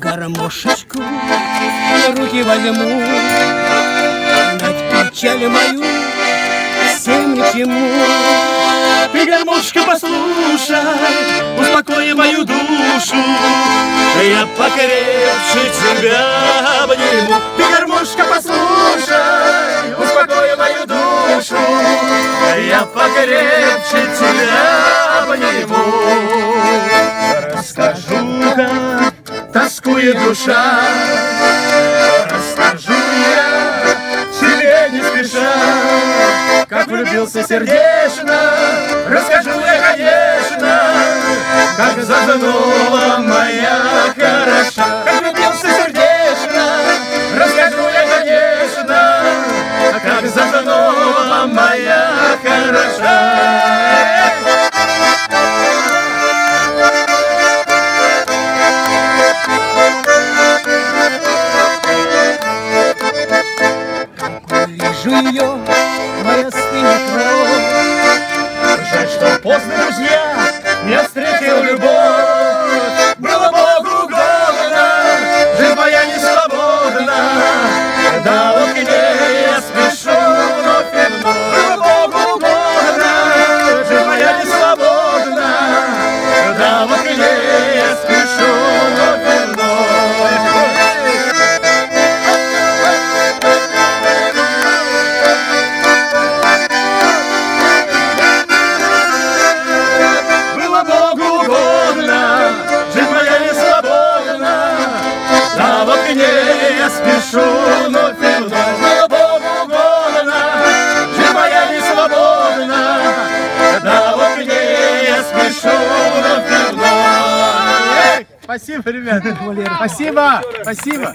гармошечку руки возьму, Дать печаль мою всем ни к. Ты, гармошка, послушай, успокой мою душу, Я покрепче тебя обниму. Ты, гармошка, послушай, успокой мою душу, Я покрепче тебя обниму. Тоскует душа, Расскажу я тебе не спеша, Как влюбился сердечно, Расскажу я, конечно, Как зазнула Вижу ее, моя стынет кровь, Жаль, что поздно, и вновь. Спасибо, ребята. Спасибо, спасибо.